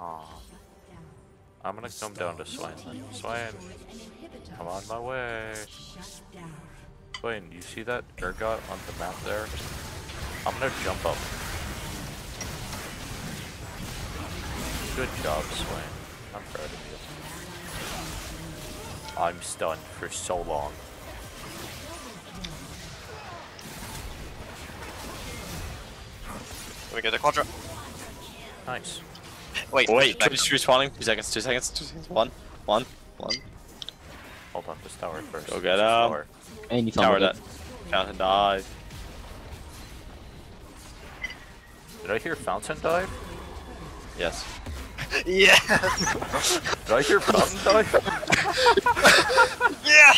Aw. I'm gonna come down to Swain. Swain, I'm on my way. Swain, you see that ergot on the map there? I'm gonna jump up. Good job, Swain. I'm proud of you. I'm stunned for so long. We get the quadra. Nice. Wait, Wait, back. Twitch respawning. Two seconds, two seconds, two seconds. One, one, one. Hold on, this tower first. Go This get him. tower. And you Tower that. it. Fountain dive. Did I hear Fountain dive? Yes. Yeah! Did I hear Fountain dive? yeah!